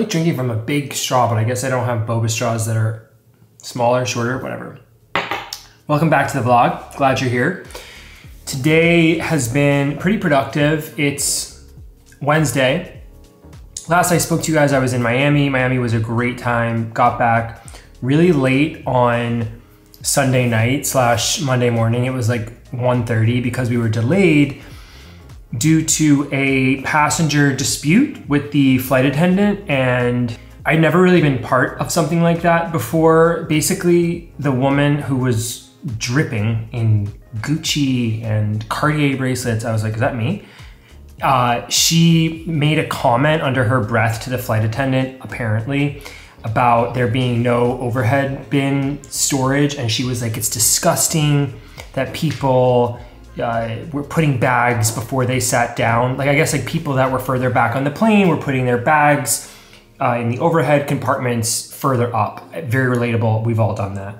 like drinking from a big straw, but I guess I don't have boba straws that are smaller, shorter, whatever. Welcome back to the vlog. Glad you're here. Today has been pretty productive. It's Wednesday. Last I spoke to you guys, I was in Miami. Miami was a great time. Got back really late on Sunday night slash Monday morning. It was like 1.30 because we were delayed due to a passenger dispute with the flight attendant and I'd never really been part of something like that before. Basically, the woman who was dripping in Gucci and Cartier bracelets, I was like, is that me? Uh, she made a comment under her breath to the flight attendant, apparently, about there being no overhead bin storage. And she was like, it's disgusting that people uh, were putting bags before they sat down. Like I guess like people that were further back on the plane were putting their bags uh, in the overhead compartments further up. Very relatable. We've all done that.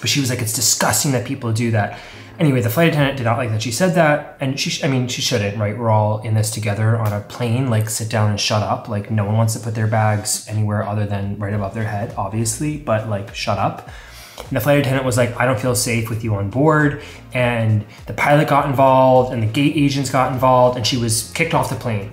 But she was like, it's disgusting that people do that. Anyway, the flight attendant did not like that she said that, and she, I mean, she shouldn't, right? We're all in this together on a plane. Like, sit down and shut up. Like, no one wants to put their bags anywhere other than right above their head, obviously. But like, shut up. And the flight attendant was like, I don't feel safe with you on board. And the pilot got involved and the gate agents got involved and she was kicked off the plane.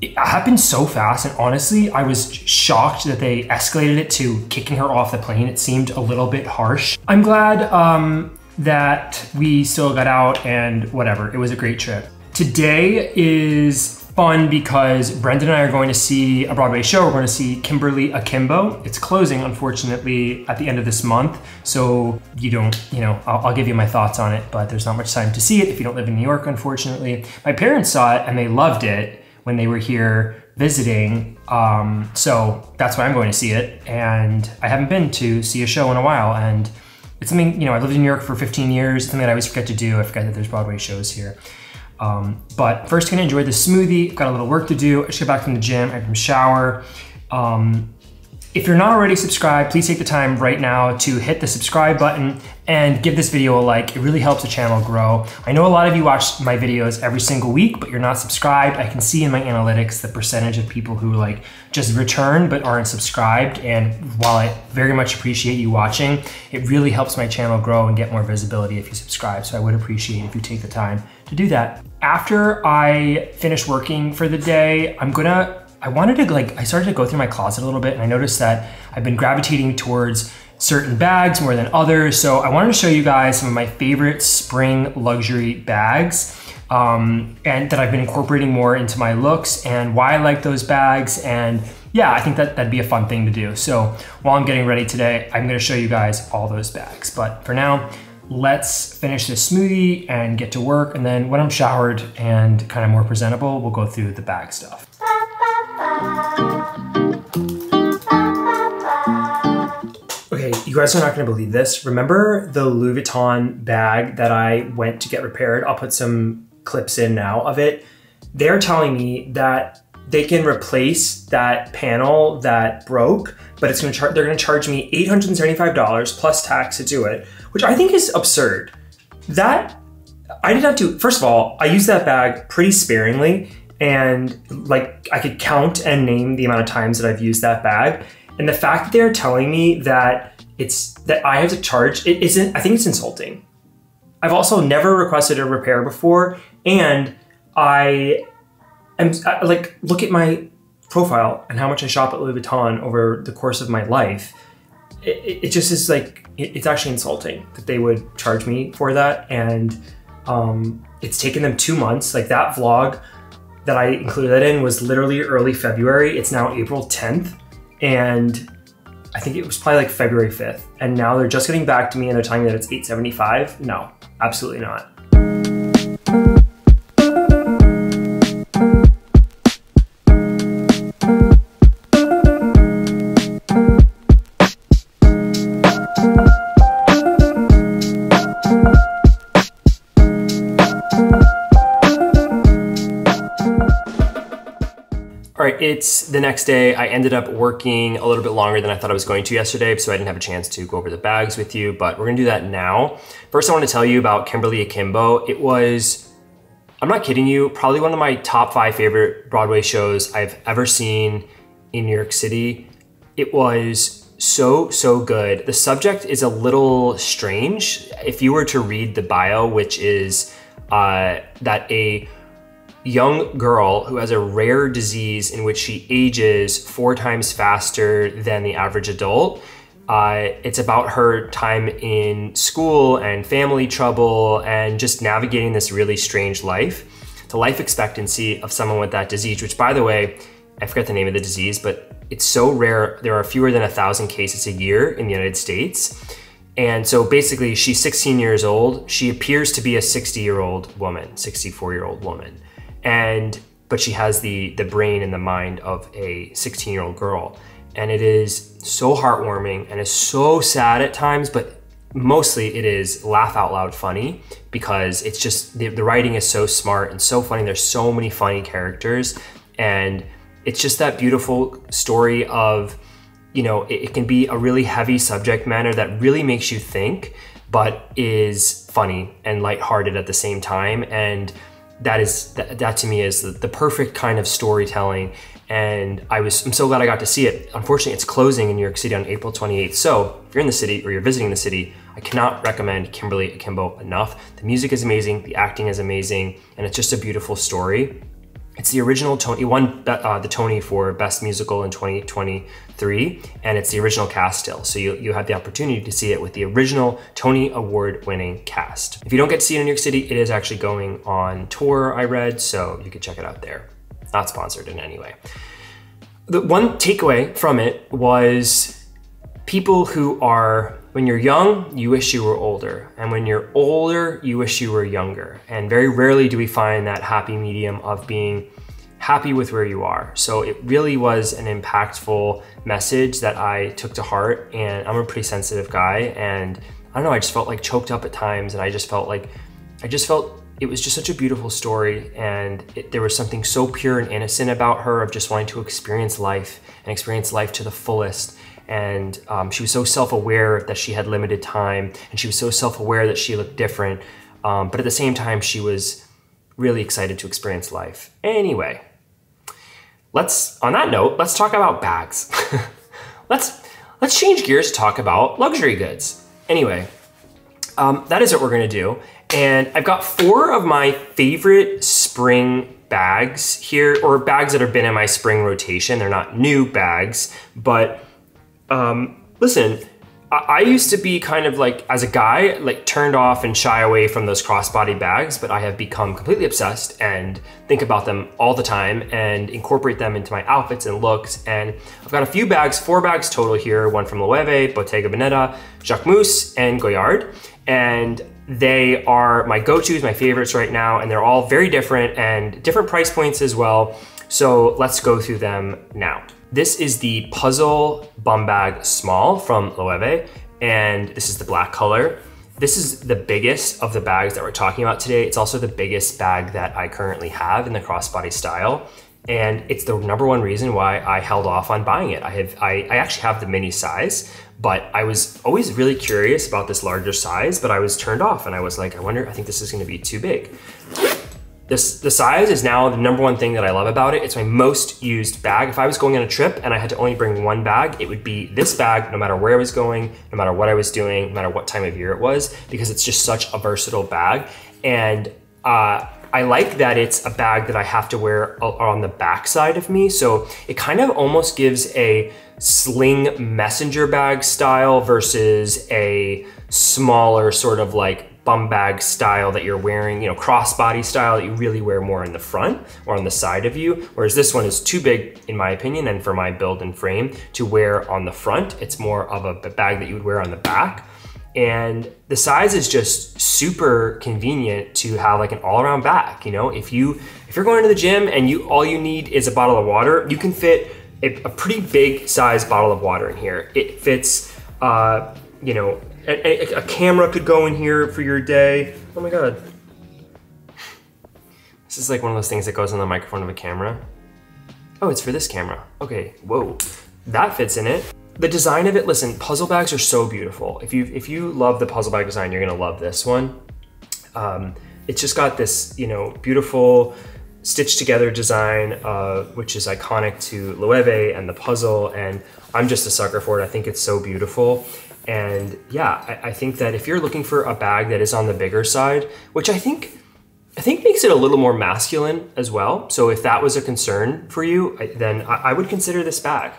It happened so fast. And honestly, I was shocked that they escalated it to kicking her off the plane. It seemed a little bit harsh. I'm glad um, that we still got out and whatever. It was a great trip. Today is fun because Brendan and I are going to see a Broadway show. We're going to see Kimberly Akimbo. It's closing, unfortunately, at the end of this month. So you don't, you know, I'll, I'll, give you my thoughts on it, but there's not much time to see it if you don't live in New York, unfortunately. My parents saw it and they loved it when they were here visiting. Um, so that's why I'm going to see it. And I haven't been to see a show in a while. And it's something, you know, I lived in New York for 15 years, something that I always forget to do. I forget that there's Broadway shows here. Um, but first, gonna enjoy the smoothie. Got a little work to do. I just got back from the gym. I from shower. Um, if you're not already subscribed, please take the time right now to hit the subscribe button and give this video a like. It really helps the channel grow. I know a lot of you watch my videos every single week, but you're not subscribed. I can see in my analytics the percentage of people who like just return but aren't subscribed. And while I very much appreciate you watching, it really helps my channel grow and get more visibility if you subscribe. So I would appreciate if you take the time to do that. After I finish working for the day, I'm gonna I wanted to like, I started to go through my closet a little bit and I noticed that I've been gravitating towards certain bags more than others. So I wanted to show you guys some of my favorite spring luxury bags um, and that I've been incorporating more into my looks and why I like those bags. And yeah, I think that that'd be a fun thing to do. So while I'm getting ready today, I'm gonna show you guys all those bags. But for now, let's finish this smoothie and get to work. And then when I'm showered and kind of more presentable, we'll go through the bag stuff. Okay, you guys are not gonna believe this. Remember the Louis Vuitton bag that I went to get repaired? I'll put some clips in now of it. They're telling me that they can replace that panel that broke, but it's gonna char- they're gonna charge me $875 plus tax to do it, which I think is absurd. That I did not do. First of all, I use that bag pretty sparingly, and like I could count and name the amount of times that I've used that bag. And the fact that they're telling me that it's that I have to charge it isn't. I think it's insulting. I've also never requested a repair before, and I am I, like look at my profile and how much I shop at Louis Vuitton over the course of my life. It, it just is like it, it's actually insulting that they would charge me for that, and um, it's taken them two months. Like that vlog that I included that in was literally early February. It's now April 10th, and I think it was probably like February 5th. And now they're just getting back to me and they're telling me that it's 875. No, absolutely not. The next day. I ended up working a little bit longer than I thought I was going to yesterday, so I didn't have a chance to go over the bags with you, but we're gonna do that now. First, I wanna tell you about Kimberly Akimbo. It was I'm not kidding you, probably one of my top five favorite Broadway shows I've ever seen in New York City. It was so, so good. The subject is a little strange. If you were to read the bio, which is uh, that a young girl who has a rare disease in which she ages four times faster than the average adult. Uh, it's about her time in school and family trouble and just navigating this really strange life. The life expectancy of someone with that disease, which, by the way, I forget the name of the disease, but it's so rare. There are fewer than a thousand cases a year in the United States. And so basically, she's 16 years old. She appears to be a 60 year old woman, 64 year old woman and but she has the the brain and the mind of a 16 year old girl. And it is so heartwarming and is so sad at times but mostly it is laugh out loud funny because it's just the, the writing is so smart and so funny. There's so many funny characters. And it's just that beautiful story of you know it, it can be a really heavy subject matter that really makes you think but is funny and lighthearted at the same time. And that is that, that to me is the, the, perfect kind of storytelling and I was I'm so glad I got to see it. Unfortunately, it's closing in New York City on April 28th. So if you're in the city or you're visiting the city, I cannot recommend Kimberly Akimbo enough. The music is amazing, the acting is amazing, and it's just a beautiful story. It's the original Tony, it won uh, the Tony for Best Musical in 2023, and it's the original cast still. So you, you have the opportunity to see it with the original Tony Award winning cast. If you don't get to see it in New York City, it is actually going on tour, I read, so you can check it out there. Not sponsored in any way. The one takeaway from it was people who are when you're young, you wish you were older. And when you're older, you wish you were younger. And very rarely do we find that happy medium of being happy with where you are. So it really was an impactful message that I took to heart. And I'm a pretty sensitive guy. And I don't know, I just felt like choked up at times. And I just felt like, I just felt it was just such a beautiful story. And it, there was something so pure and innocent about her of just wanting to experience life and experience life to the fullest and um, she was so self-aware that she had limited time and she was so self-aware that she looked different. Um, but at the same time she was really excited to experience life. Anyway let's on that note let's talk about bags. Let's let's change gears to talk about luxury goods. Anyway um, that is what we're going to do. And i've got four of my favorite spring bags here or bags that have been in my spring rotation. They're not new bags but um, listen, I, I used to be kind of like, as a guy, like turned off and shy away from those crossbody bags, but I have become completely obsessed and think about them all the time and incorporate them into my outfits and looks. And I've got a few bags, four bags total here, one from Loewe, Bottega Veneta, Jacquemus, and Goyard. And they are my go-tos, my favorites right now, and they're all very different and different price points as well. So let's go through them now. This is the Puzzle Bum Bag Small from Loewe, and this is the black color. This is the biggest of the bags that we're talking about today. It's also the biggest bag that I currently have in the crossbody style. And it's the number one reason why I held off on buying it. I have I, I actually have the mini size, but I was always really curious about this larger size, but I was turned off and I was like, I wonder, I think this is gonna be too big. This, the size is now the number one thing that I love about it. It's my most used bag. If I was going on a trip and I had to only bring one bag, it would be this bag no matter where I was going, no matter what I was doing, no matter what time of year it was, because it's just such a versatile bag. And uh, I like that it's a bag that I have to wear on the back side of me. So it kind of almost gives a sling messenger bag style versus a smaller sort of like bum bag style that you're wearing, you know, crossbody style that you really wear more in the front or on the side of you. Whereas this one is too big, in my opinion, and for my build and frame to wear on the front. It's more of a bag that you would wear on the back. And the size is just super convenient to have like an all-around bag. You know, if you if you're going to the gym and you all you need is a bottle of water, you can fit a, a pretty big size bottle of water in here. It fits, uh, you know, a, a, a camera could go in here for your day. Oh my God. This is like one of those things that goes on the microphone of a camera. Oh, it's for this camera. Okay, whoa. That fits in it. The design of it, listen, puzzle bags are so beautiful. If you if you love the puzzle bag design, you're gonna love this one. Um, it's just got this, you know, beautiful stitched together design, uh, which is iconic to Loewe and the puzzle. And I'm just a sucker for it. I think it's so beautiful. And yeah, I, I think that if you're looking for a bag that is on the bigger side, which I think I think makes it a little more masculine as well. So if that was a concern for you, then I, would consider this bag.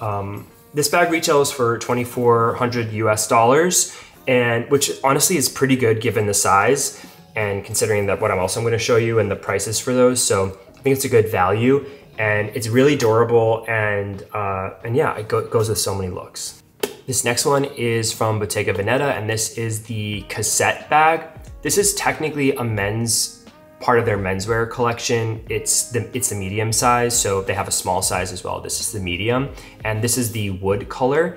Um, this bag retails for 2,400 US dollars, and which honestly is pretty good given the size and considering that what I'm also going to show you and the prices for those. So I think it's a good value and it's really durable and uh, and yeah, it, go, goes with so many looks. This next one is from Bottega Veneta and this is the cassette bag. This is technically a men's part of their menswear collection. It's the it's the medium size, so they have a small size as well. This is the medium, and this is the wood color.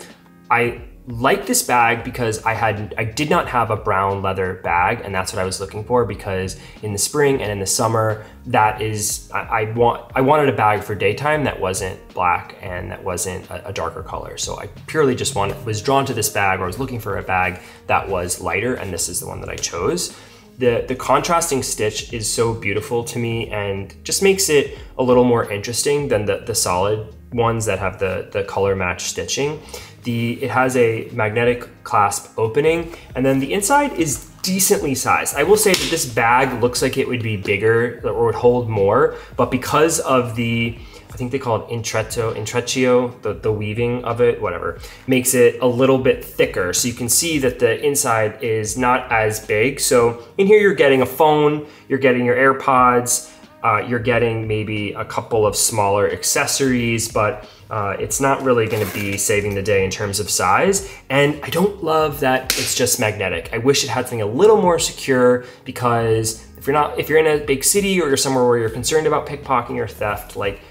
I like this bag because I had I did not have a brown leather bag and that's what I was looking for because in the spring and in the summer that is I, I want I wanted a bag for daytime that wasn't black and that wasn't a, a, darker color so I purely just wanted was drawn to this bag or was looking for a bag that was lighter and this is the one that I chose the, the contrasting stitch is so beautiful to me and just makes it a little more interesting than the, the solid ones that have the, the color match stitching. The, it has a magnetic clasp opening and then the inside is decently sized. I will say that this bag looks like it would be bigger or would hold more, but because of the I think they call it intreccio, intreccio, the, the weaving of it, whatever, makes it a little bit thicker. So you can see that the inside is not as big. So in here, you're getting a phone, you're getting your AirPods, uh, you're getting maybe a couple of smaller accessories, but uh, it's not really gonna be saving the day in terms of size. And I don't love that it's just magnetic. I wish it had something a little more secure because if you're not, if you're in a big city or you're somewhere where you're concerned about pickpocketing or theft, like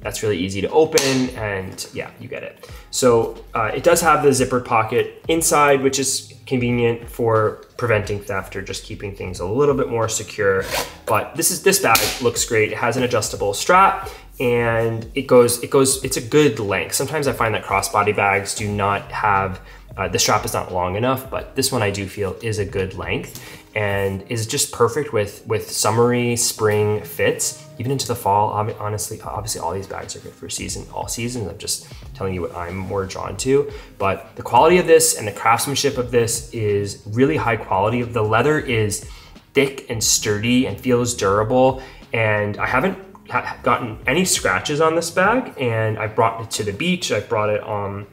that's really easy to open and yeah, you get it. So uh, it does have the zippered pocket inside, which is convenient for preventing theft or just keeping things a little bit more secure. But this is this bag looks great. It has an adjustable strap and it goes, it goes, it's a good length. Sometimes I find that crossbody bags do not have, uh, the strap is not long enough, but this one I do feel is a good length and is just perfect with, with summery spring fits even into the fall. Honestly, obviously all these bags are good for season, all seasons. I'm just telling you what I'm more drawn to. But the quality of this and the craftsmanship of this is really high quality. The leather is thick and sturdy and feels durable. And I haven't gotten any scratches on this bag. And I brought it to the beach. I brought it um,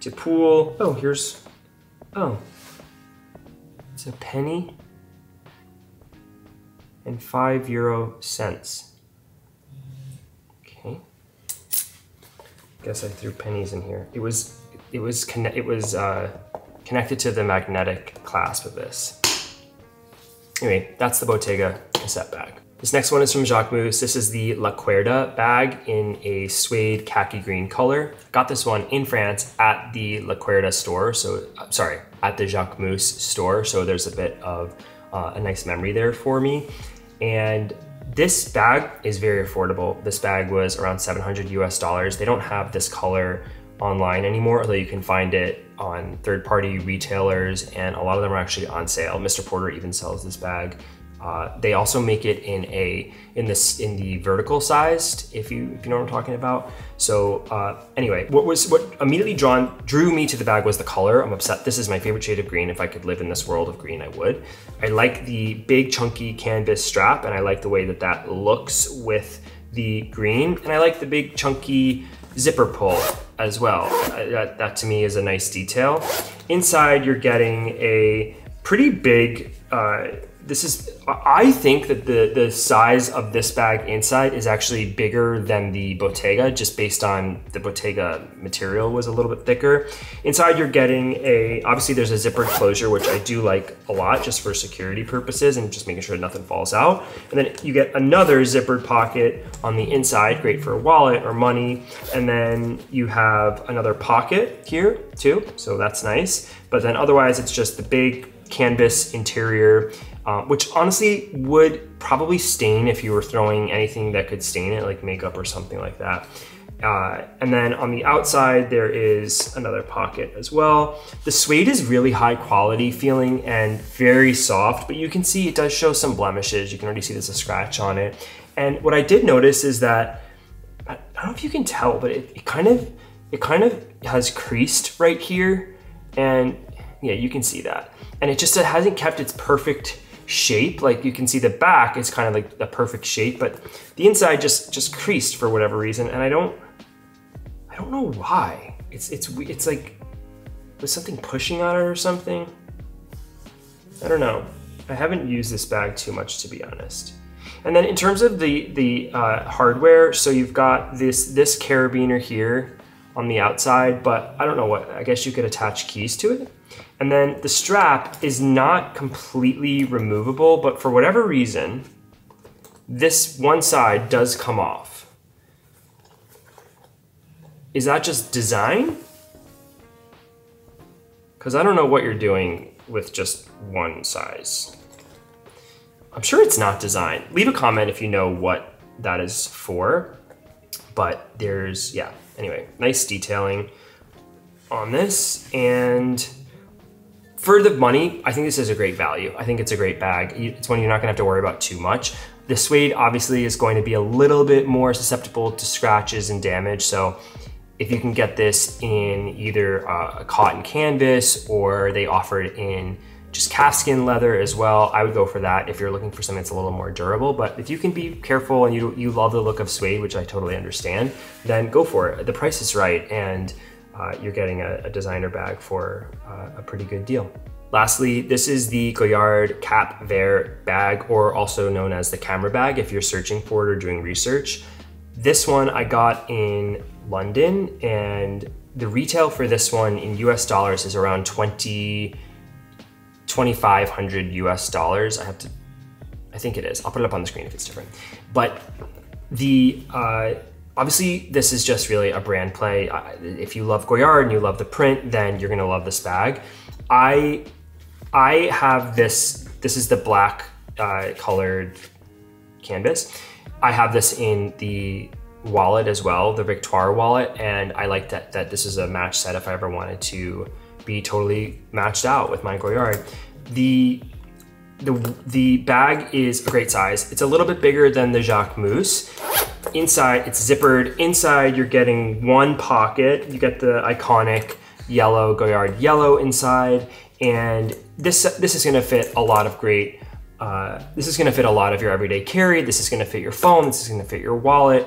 to pool. Oh, here's, oh, it's a penny and five euro cents. Okay. Guess I threw pennies in here. It was it was conne it was uh, connected to the magnetic clasp of this. Anyway, that's the Bottega cassette bag. This next one is from Jacquemus. This is the La Cuerda bag in a suede khaki green color. Got this one in France at the La Cuerda store. So, sorry, at the Jacquemus store. So there's a bit of uh, a nice memory there for me. And this bag is very affordable. This bag was around 700 US dollars. They don't have this color online anymore, although you can find it on third-party retailers and a lot of them are actually on sale. Mr. Porter even sells this bag uh, they also make it in a in this in the vertical sized, if you if you know what I'm talking about. So uh, anyway, what was what immediately drawn drew me to the bag was the color. I'm upset. This is my favorite shade of green. If I could live in this world of green, I would. I like the big chunky canvas strap, and I like the way that that looks with the green, and I like the big chunky zipper pull as well. Uh, that, that to me is a nice detail. Inside, you're getting a pretty big uh, this is, I think that the, the size of this bag inside is actually bigger than the Bottega just based on the Bottega material was a little bit thicker. Inside you're getting a, obviously there's a zipper closure, which I do like a lot just for security purposes and just making sure nothing falls out. And then you get another zippered pocket on the inside, great for a wallet or money. And then you have another pocket here too, so that's nice. But then otherwise it's just the big canvas interior uh, which honestly would probably stain if you were throwing anything that could stain it, like makeup or something like that. Uh, and then on the outside, there is another pocket as well. The suede is really high quality feeling and very soft, but you can see it does show some blemishes. You can already see there's a scratch on it. And what I did notice is that, I don't know if you can tell, but it, it kind of, it kind of has creased right here. And yeah, you can see that. And it just it hasn't kept its perfect shape. Like you can see the back is kind of like the perfect shape, but the inside just just creased for whatever reason. And I don't, I don't know why. It's, it's, it's like, was something pushing on it or something? I don't know. I haven't used this bag too much to be honest. And then in terms of the, the uh, hardware, so you've got this, this carabiner here on the outside, but I don't know what, I guess you could attach keys to it. And then the strap is not completely removable, but for whatever reason, this one side does come off. Is that just design? Because I don't know what you're doing with just one size. I'm sure it's not design. Leave a comment if you know what that is for. But there's, yeah, anyway, nice detailing on this. And for the money, I think this is a great value. I think it's a great bag. It's one you're not gonna have to worry about too much. The suede obviously is going to be a little bit more susceptible to scratches and damage. So if you can get this in either a cotton canvas or they offer it in just calfskin leather as well, I would go for that if you're looking for something that's a little more durable. But if you can be careful and you, you love the look of suede, which I totally understand, then go for it. The price is right and uh, you're getting a, a, designer bag for uh, a pretty good deal. Lastly, this is the Goyard Cap Vert bag, or also known as the camera bag if you're searching for it or doing research. This one I got in London, and the retail for this one in US dollars is around 20, 2,500 US dollars. I have to, I think it is. I'll put it up on the screen if it's different. But the, uh, obviously this is just really a brand play. If you love Goyard and you love the print, then you're gonna love this bag. I, I have this, this is the black uh, colored canvas. I have this in the wallet as well, the Victoire wallet, and I like that that this is a match set if I ever wanted to be totally matched out with my Goyard. The the, the bag is a great size. It's a little bit bigger than the Jacquemus. Inside, it's zippered. Inside, you're getting one pocket. You get the iconic yellow Goyard yellow inside, and this this is gonna fit a lot of great. Uh, this is gonna fit a lot of your everyday carry. This is gonna fit your phone. This is gonna fit your wallet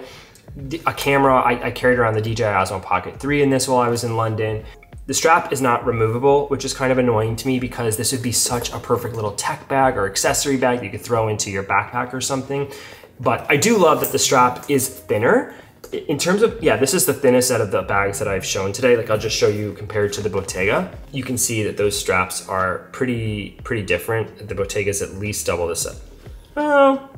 a camera. I, I, carried around the DJI Osmo Pocket 3 in this while I was in London. The strap is not removable, which is kind of annoying to me because this would be such a perfect little tech bag or accessory bag that you could throw into your backpack or something. But I do love that the strap is thinner. In terms of, yeah, this is the thinnest out of the bags that I've shown today. Like I'll just show you compared to the Bottega. You can see that those straps are pretty, pretty different. The Bottega is at least double the size. Oh,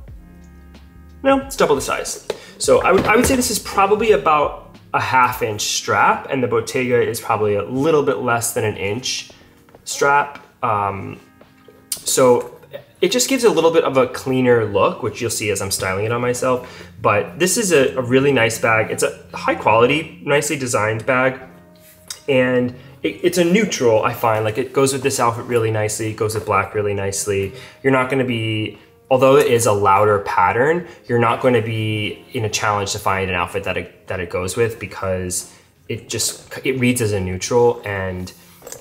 no, it's double the size. So I would, I would say this is probably about a half inch strap and the Bottega is probably a little bit less than an inch strap. Um, so it just gives a little bit of a cleaner look, which you'll see as I'm styling it on myself. But this is a, a really nice bag. It's a high quality, nicely designed bag. And it, it's a neutral, I find. Like it goes with this outfit really nicely. It goes with black really nicely. You're not gonna be although it is a louder pattern, you're not going to be in a challenge to find an outfit that it, that it goes with because it just, it reads as a neutral and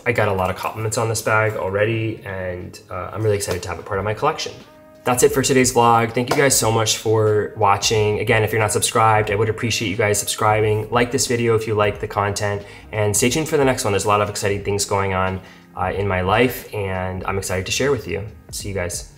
I got a lot of compliments on this bag already and uh, I'm really excited to have it part of my collection. That's it for today's vlog. Thank you guys so much for watching. Again, if you're not subscribed, I would appreciate you guys subscribing. Like this video if you like the content and stay tuned for the next one. There's a lot of exciting things going on uh, in my life and I'm excited to share with you. See you guys.